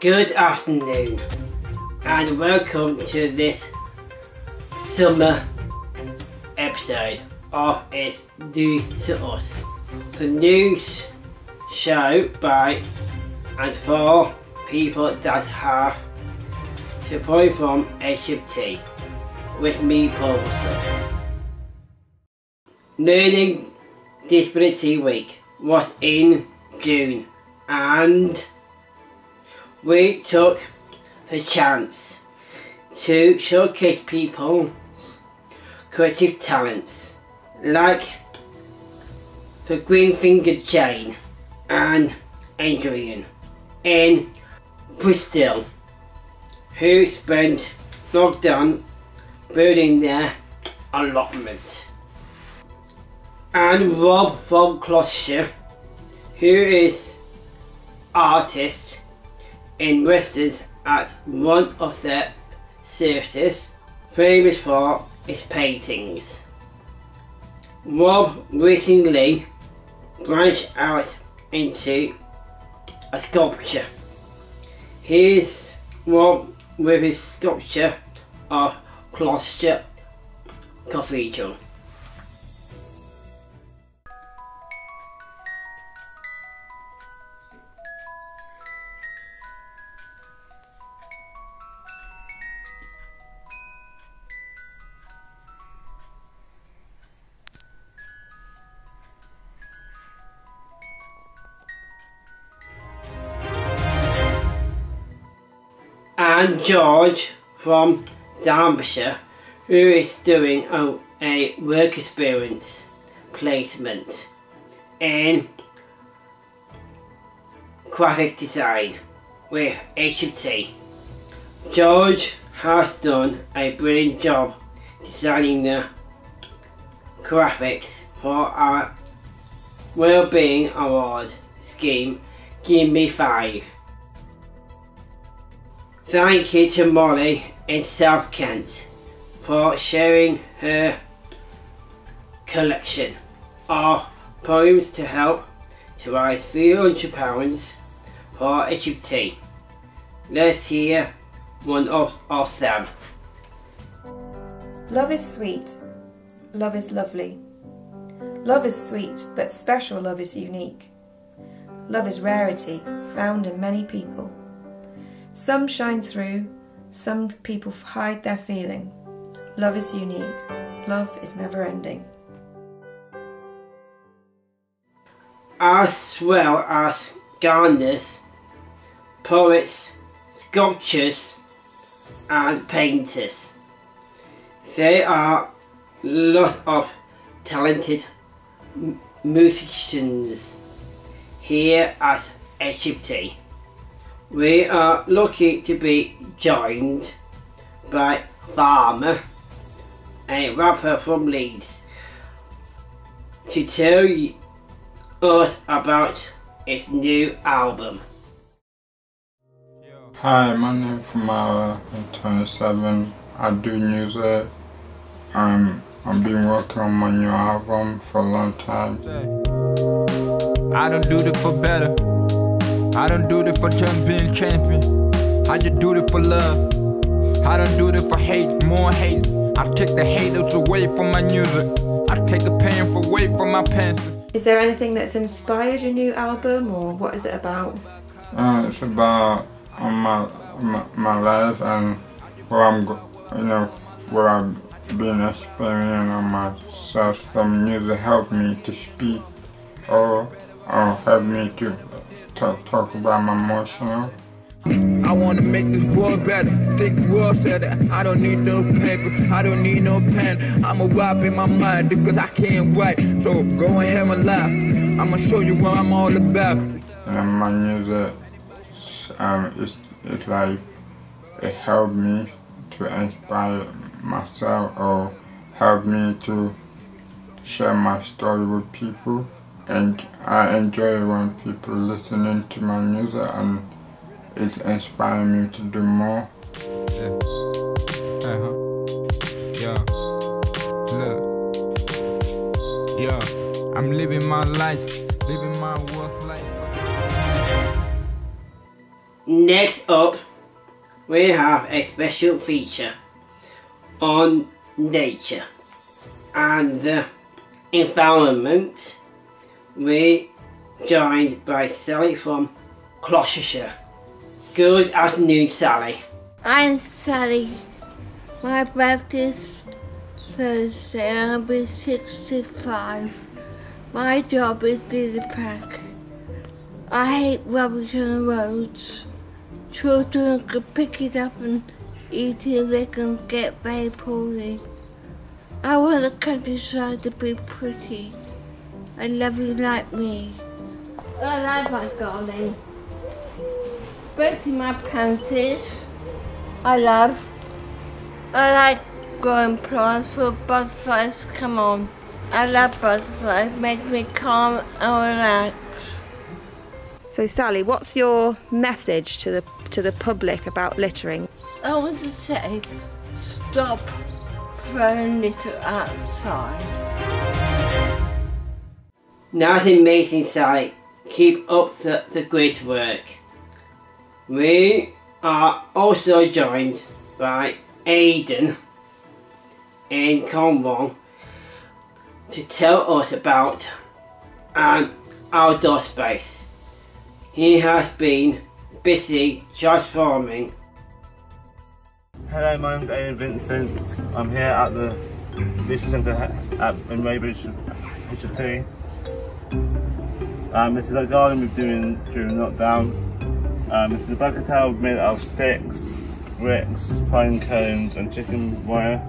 Good afternoon and welcome to this summer episode of It's News to Us, the news show by and for people that have support from HFT with me Paul Wilson. Learning Disability Week was in June and we took the chance to showcase people's creative talents like the Green Fingered Jane and Adrian in Bristol who spent lockdown building their allotment. And Rob from Gloucestershire who is artist in Westers at one of their services, famous for his paintings. Rob recently branched out into a sculpture. Here's Rob with his sculpture of Gloucester Cathedral. And George from Derbyshire who is doing a, a work experience placement in graphic design with HFT. George has done a brilliant job designing the graphics for our Wellbeing Award scheme Give Me 5. Thank you to Molly in South Kent for sharing her collection of poems to help to raise £300 for HFT. Let's hear one of, of them. Love is sweet. Love is lovely. Love is sweet, but special love is unique. Love is rarity, found in many people. Some shine through, some people hide their feeling. Love is unique. Love is never ending. As well as gardeners, poets, sculptors and painters. There are lots of talented musicians here at HFT. We are lucky to be joined by Famara, a rapper from Leeds, to tell us about his new album. Hi, my name is Famara. I'm 27. I do music. Um, I've been working on my new album for a long time. I don't do this for better. I don't do this for being champion. I just do this for love. I don't do this for hate, more hate. I take the haters away from my music. I take the pain away from my pants. Is there anything that's inspired your new album, or what is it about? Uh, it's about um, my, my my life and where I'm, go- you know, where I've been experiencing on myself. Some music help me to speak, or or help me to talk talk about my emotional. I wanna make this world better, the world better. I don't need no paper, I don't need no pen. I'ma rap in my mind because I can't write. So go ahead and laugh. I'ma show you what I'm all about. And my music, um, it's, it's like it helped me to inspire myself or help me to share my story with people. And I enjoy when people listening to my music and it's inspiring me to do more. Yeah. Uh-huh. Yeah. Look. Yeah. I'm living my life, living my work life. Next up, we have a special feature on nature and the environment. We joined by Sally from Gloucestershire. Good afternoon, Sally. I'm Sally. My birthday's Thursday. I'll be 65. My job is the pack. I hate rubbish on the roads. Children can pick it up and eat it, they can get very poorly. I want the countryside to be pretty and you like me. I like my garden. Especially my panties. I love. I like growing plants for butterflies. Come on. I love butterflies. Makes me calm and relax. So Sally, what's your message to the to the public about littering? I want to say, stop throwing litter outside. That's amazing, Sally. Keep up the, the great work. We are also joined by Aidan in Cornwall to tell us about um, an outdoor space. He has been busy transforming. Hello, my name's Aidan Vincent. I'm here at the Leisure Centre at, in Weybridge, HFT. Um, this is a garden we've been doing during lockdown. Um, this is a bucket towel made out of sticks, bricks, pine cones and chicken wire.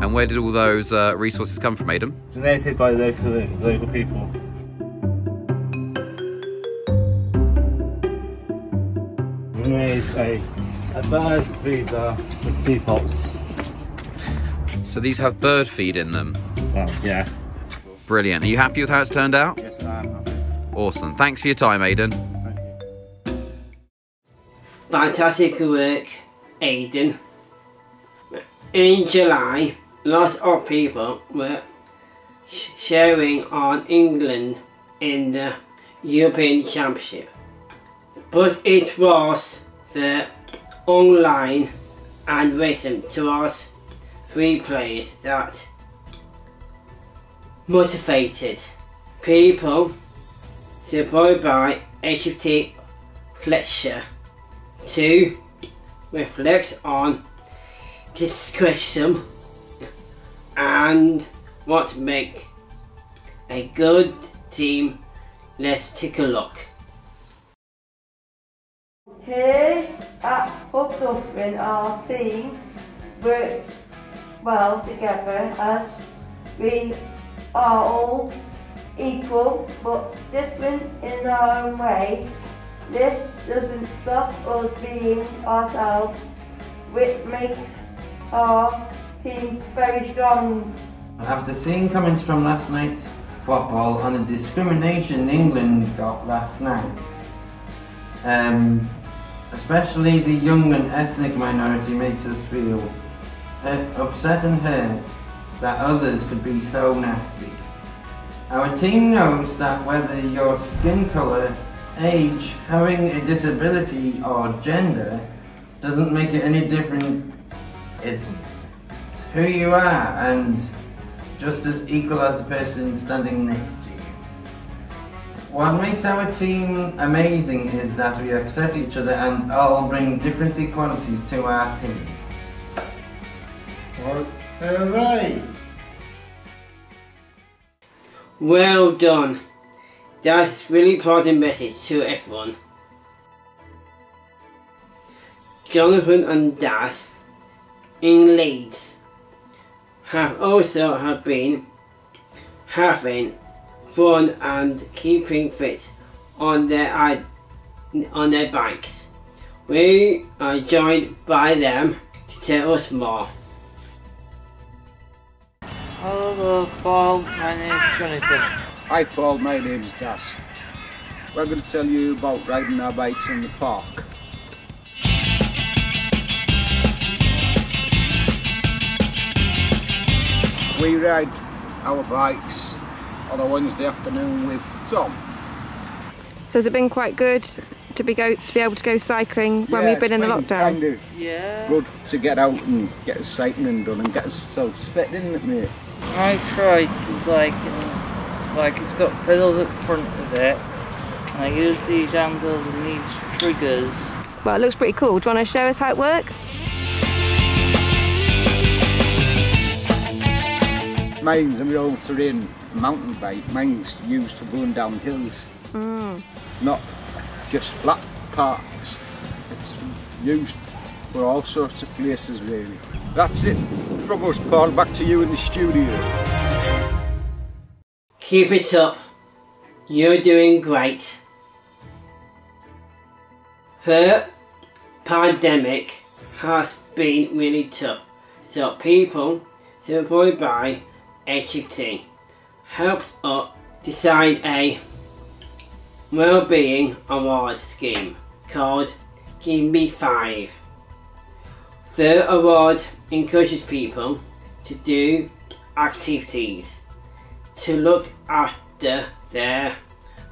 And where did all those uh, resources come from, Aidan? Donated by local, local people. We made a, a bird freezer with teapots. So these have bird feed in them. Well, yeah. Brilliant. Are you happy with how it's turned out? Yes, I am happy. Awesome. Thanks for your time, Aidan. Thank you. Fantastic work, Aidan. In July, lots of people were sh- sharing on England in the European Championship. But it was the online and written to us three players that motivated people supported by HFT Fletcher to reflect on this question and what make a good team. Let's take a look. Here at Duffin, our team works well together as we are all equal but different in our own way. This doesn't stop us being ourselves, which makes our team very strong. I have After seeing comments from last night's football on the discrimination England got last night, um, especially the young and ethnic minority makes us feel uh, upset and hurt that others could be so nasty. Our team knows that whether your skin colour, age, having a disability or gender doesn't make it any different. It's who you are and just as equal as the person standing next to you. What makes our team amazing is that we accept each other and all bring different equalities to our team. Hooray! Well done. That's really important message to everyone. Jonathan and Das in Leeds have also have been having fun and keeping fit on their on their bikes. We are joined by them to tell us more. Hello, Paul. My name is Jonathan. Hi Paul, my name's Das. We're going to tell you about riding our bikes in the park. We ride our bikes on a Wednesday afternoon with Tom. So has it been quite good to be go to be able to go cycling when Yeah, we've been in the lockdown? kinda Yeah. Good to get out and get his cycling done and get ourselves fit, isn't it, mate? I tried because like, like it's got pedals at the front of it, and I use these handles and these triggers. Well, it looks pretty cool. Do you want to show us how it works? Mine's a all-terrain mountain bike. Mine's used to going down hills, Mm. not just flat parks. It's used for all sorts of places, really. That's it from us, Paul. Back to you in the studio. Keep it up. You're doing great. The pandemic has been really tough, so people supported by HFT helped us design a well-being award scheme called Give Me Five. The award encourages people to do activities to look after their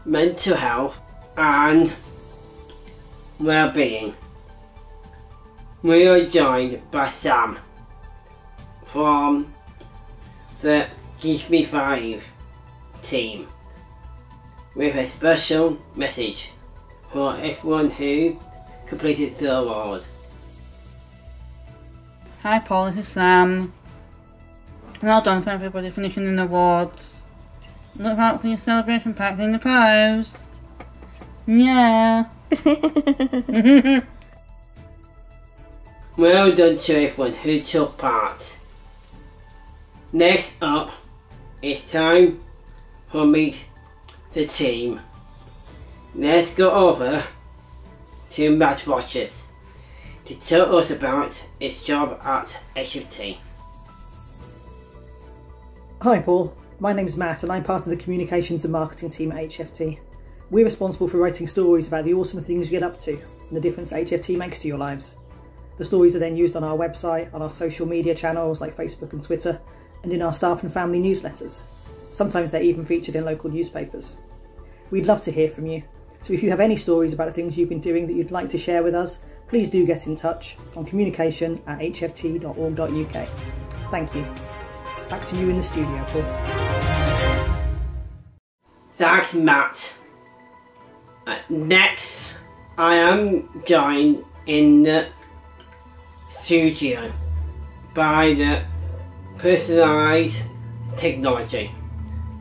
mental health and well-being. We are joined by Sam from the Give Me Five team with a special message for everyone who completed the award. Hi Paul, this is Sam. Well done for everybody finishing in the awards. Look out for your celebration pack in the post. Yeah. Well done to everyone who took part. Next up, it's time for meet the team. Let's go over to Matt Rogers to tell us about his job at HFT. Hi Paul, my name's Matt and I'm part of the communications and marketing team at HFT. We're responsible for writing stories about the awesome things you get up to and the difference HFT makes to your lives. The stories are then used on our website, on our social media channels like Facebook and Twitter, and in our staff and family newsletters. Sometimes they're even featured in local newspapers. We'd love to hear from you, so if you have any stories about the things you've been doing that you'd like to share with us, please do get in touch on communication at hft.org.uk. Thank you. Back to you in the studio, Paul. Thanks, Matt. Uh, next, I am joined in the studio by the personalised technology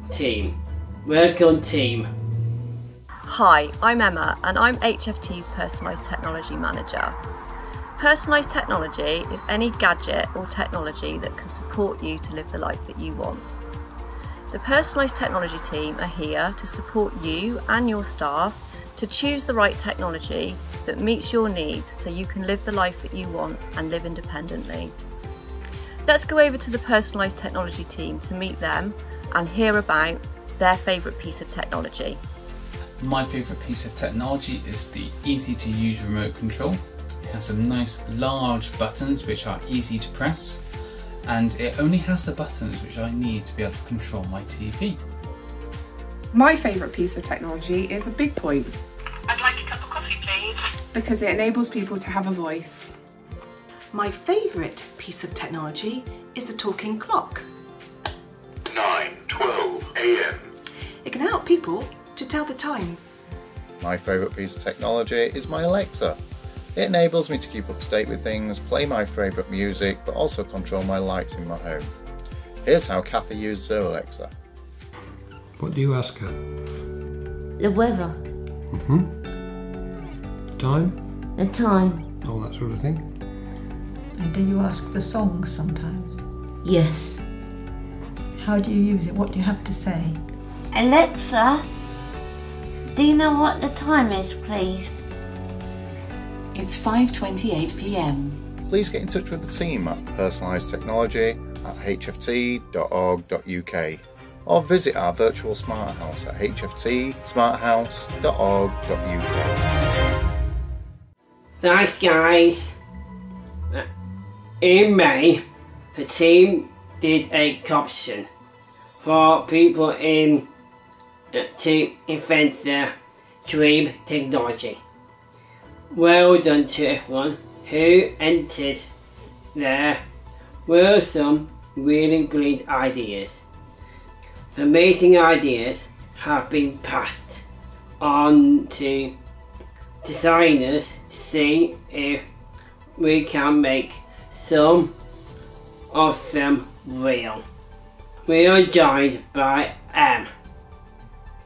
team. Welcome, team. Hi, I'm Emma and I'm HFT's Personalised Technology Manager. Personalised technology is any gadget or technology that can support you to live the life that you want. The Personalised Technology team are here to support you and your staff to choose the right technology that meets your needs so you can live the life that you want and live independently. Let's go over to the Personalised Technology team to meet them and hear about their favourite piece of technology. My favourite piece of technology is the easy to use remote control. It has some nice large buttons which are easy to press and it only has the buttons which I need to be able to control my TV. My favourite piece of technology is a big point. I'd like a cup of coffee, please. Because it enables people to have a voice. My favourite piece of technology is the talking clock. 9:12 a.m. It can help people to tell the time. My favourite piece of technology is my Alexa. It enables me to keep up to date with things, play my favourite music, but also control my lights in my home. Here's how Kathy used her Alexa. What do you ask her? The weather, Mm hmm Time? the time. All that sort of thing. And do you ask for songs sometimes? Yes. How do you use it? What do you have to say? Alexa, do you know what the time is, please? It's 5:28 p.m. Please get in touch with the team at Personalised Technology at hft.org.uk or visit our virtual smart house at hftsmarthouse.org.uk. Thanks, guys. In May, the team did a caption for people in to invent the dream technology. Well done to everyone who entered. There were some really brilliant ideas. The amazing ideas have been passed on to designers to see if we can make some of them real. We are joined by Em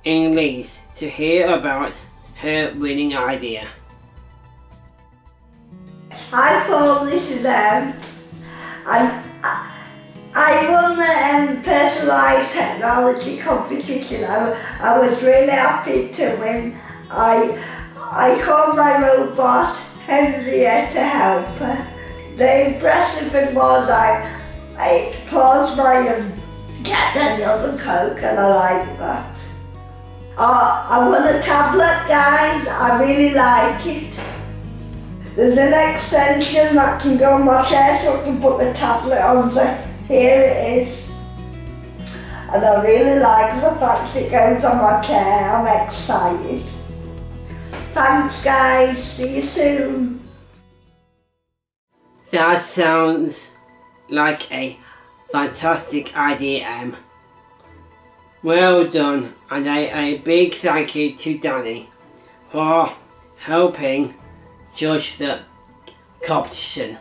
in to hear about her winning idea. Hi Paul, this is Em. And I, I won the um, personalised technology competition. I, I was really happy to win. I, I called my robot Henrietta to help her. The impressive thing was I, I paused my um, and Coke and I like that. Uh, I want a tablet guys, I really like it. There's an extension that can go on my chair so I can put the tablet on, so here it is. And I really like the fact it goes on my chair, I'm excited. Thanks guys, see you soon. That sounds like a fantastic idea, Em. Well done, and a, big thank you to Danny for helping judge the competition.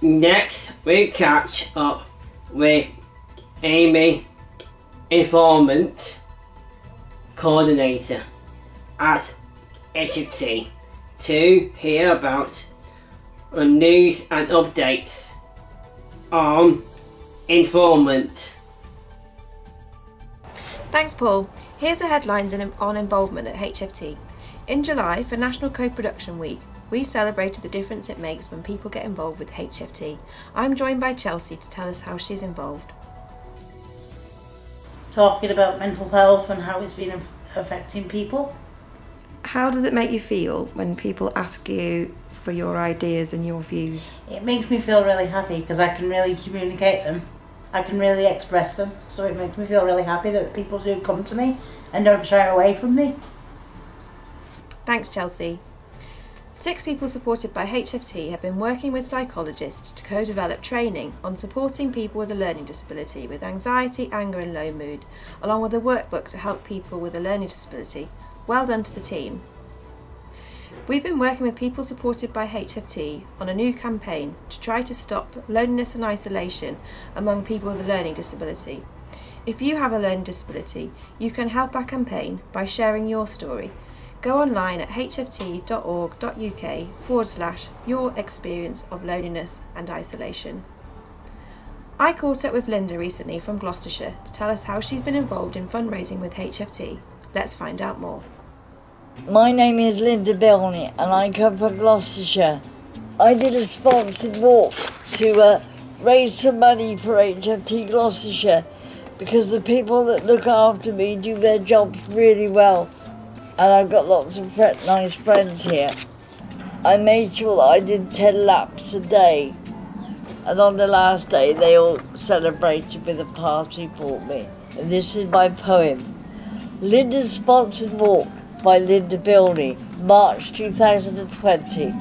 Next, we catch up with Amy, involvement coordinator at HFT to hear about the news and updates on Involvement. Thanks, Paul. Here's the headlines in- on involvement at HFT. In July, for National Co-Production Week, we celebrated the difference it makes when people get involved with HFT. I'm joined by Chelsea to tell us how she's involved. Talking about mental health and how it's been affecting people. How does it make you feel when people ask you for your ideas and your views? It makes me feel really happy because I can really communicate them. I can really express them. So it makes me feel really happy that people do come to me and don't shy away from me. Thanks, Chelsea. Six people supported by HFT have been working with psychologists to co develop training on supporting people with a learning disability with anxiety, anger, and low mood, along with a workbook to help people with a learning disability. Well done to the team. We've been working with people supported by HFT on a new campaign to try to stop loneliness and isolation among people with a learning disability. If you have a learning disability, you can help our campaign by sharing your story. Go online at hft.org.uk forward slash your experience of loneliness and isolation. I caught up with Linda recently from Gloucestershire to tell us how she's been involved in fundraising with HFT. Let's find out more. My name is Linda Belney and I come from Gloucestershire. I did a sponsored walk to uh, raise some money for HFT Gloucestershire because the people that look after me do their jobs really well and I've got lots of nice friends here. I made sure I did 10 laps a day and on the last day they all celebrated with a party for me. And this is my poem. Linda's Sponsored Walk by Linda Bilney, March 2020.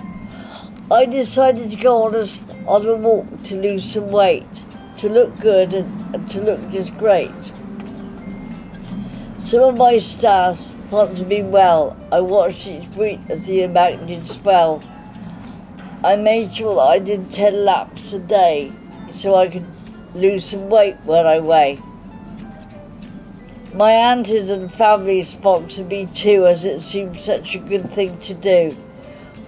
I decided to go on a, on a walk to lose some weight, to look good and, and to look just great. Some of my staff to be well. I watched each week as the amount did swell. I made sure I did 10 laps a day so I could lose some weight when I weigh. My aunties and family sponsored me too as it seemed such a good thing to do.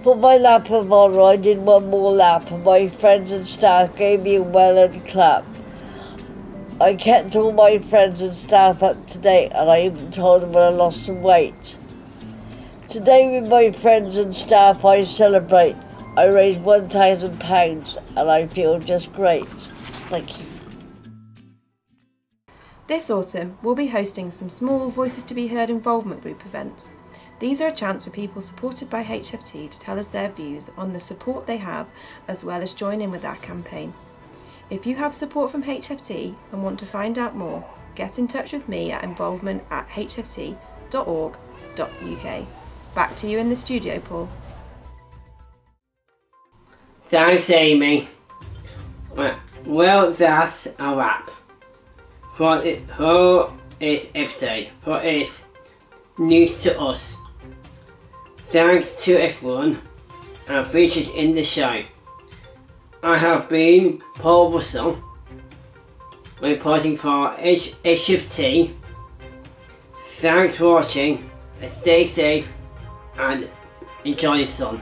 For my lap of honour I did one more lap and my friends and staff gave me a well-earned clap. I kept all my friends and staff up to date and I even told them I lost some weight. Today with my friends and staff I celebrate. I raised £1,000 and I feel just great. Thank you. This autumn, we'll be hosting some small Voices to be Heard involvement group events. These are a chance for people supported by HFT to tell us their views on the support they have as well as join in with our campaign. If you have support from HFT and want to find out more, get in touch with me at involvement at hft.org.uk. Back to you in the studio, Paul. Thanks, Amy. Well, that's a wrap for, it, for this episode, for this news to us. Thanks to everyone and featured in the show. I have been Paul Russell, reporting for H- HFT. Thanks for watching, stay safe and enjoy the sun.